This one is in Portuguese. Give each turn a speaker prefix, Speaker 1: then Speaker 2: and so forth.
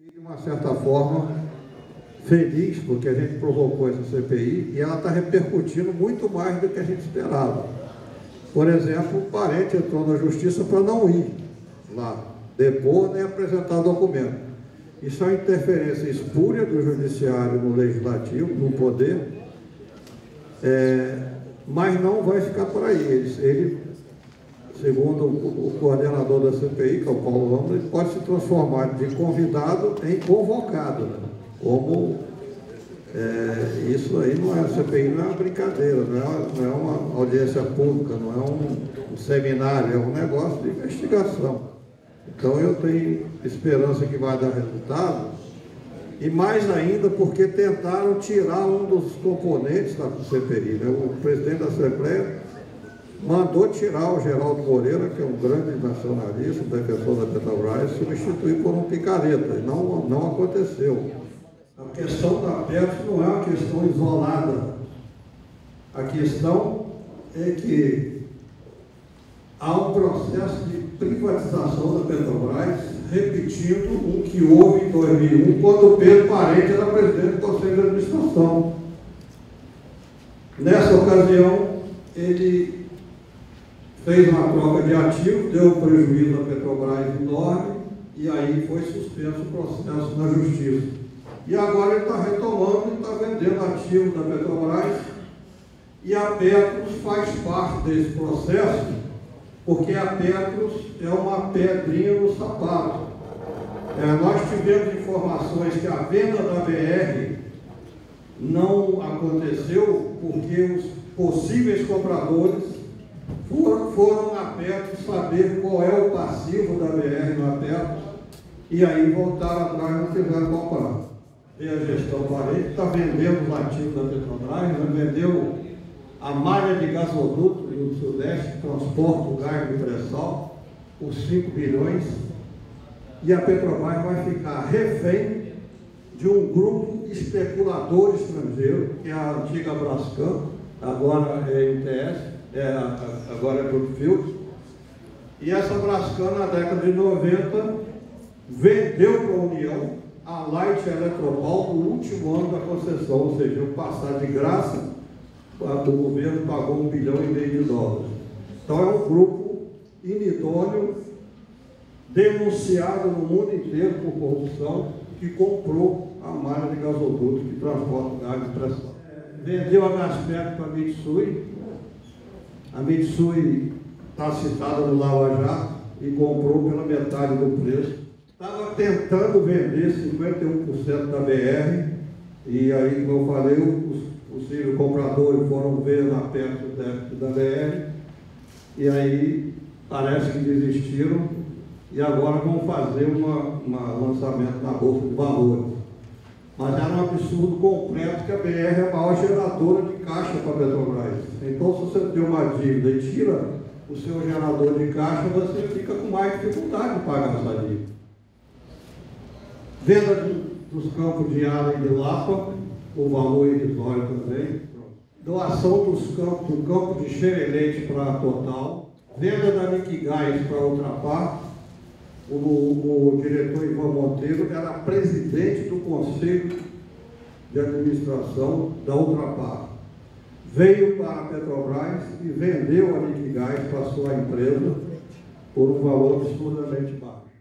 Speaker 1: De uma certa forma, feliz porque a gente provocou essa CPI e ela está repercutindo muito mais do que a gente esperava. Por exemplo, o parente entrou na justiça para não ir lá, depor nem apresentar documento. Isso é uma interferência espúria do judiciário no legislativo, no poder, é, mas não vai ficar por aí. Ele, ele segundo o, coordenador da CPI, que é o Paulo Ramos, ele pode se transformar de convidado em convocado, né? como é, isso aí não é, CPI não é uma brincadeira, não é, não é uma audiência pública, não é um, um seminário, é um negócio de investigação. Então eu tenho esperança que vai dar resultado, e mais ainda porque tentaram tirar um dos componentes da CPI. Né? O presidente da Assembleia mandou tirar o Geraldo Moreira, que é um grande nacionalista, defensor da Petrobras, substituir por um picareta. E não, não aconteceu. A questão da Petro não é uma questão isolada. A questão é que há um processo de privatização da Petrobras, repetindo o que houve em 2001, quando o Pedro Parente era presidente do Conselho de Administração. Nessa ocasião, ele fez uma troca de ativos, deu prejuízo à Petrobras enorme, e aí foi suspenso o processo na Justiça. E agora ele está retomando e está vendendo ativos da Petrobras, e a Petros faz parte desse processo, porque a Petros é uma pedrinha no sapato. É, nós tivemos informações que a venda da BR não aconteceu porque os possíveis compradores foram, foram na saber qual é o passivo da BR na Petros e aí voltaram atrás e não quiseram comprar. E a gestão Parede está vendendo os ativos da Petrobras, né? vendeu a malha de gasoduto do Sudeste, transporta o gás do pré-sal, por 5 bilhões, e a Petrobras vai ficar refém de um grupo especulador estrangeiro, que é a antiga Brascan, agora é ITS, é, agora é Brookfield, e essa Brascan, na década de 90, vendeu para a União a Light Eletropol no último ano da concessão, ou seja, o passar de graça o governo pagou um bilhão e meio de dólares. Então é um grupo inidôneo, denunciado no mundo inteiro por corrupção, que comprou a malha de gasoduto que transporta gás de pressão. Vendeu a Gaspetro para a Mitsui. A Mitsui está citada no Lava Jato e comprou pela metade do preço. Estava tentando vender 51% da BR, e aí, como eu falei, os possível compradores foram ver na perto do débito da BR e aí parece que desistiram e agora vão fazer um lançamento na Bolsa de Valores. Mas era um absurdo completo que a BR é a maior geradora de caixa para a Petrobras. Então, se você tem uma dívida e tira o seu gerador de caixa, você fica com mais dificuldade de pagar essa dívida. Venda dos campos de área de Lapa, o valor irrisório também. Doação dos campos, do campo de Xerelete para a Total. Venda da Liquigás para outra parte. O, o, diretor Ivan Monteiro era presidente do Conselho de Administração da outra parte. Veio para a Petrobras e vendeu a Liquigás para a sua empresa por um valor absurdamente baixo.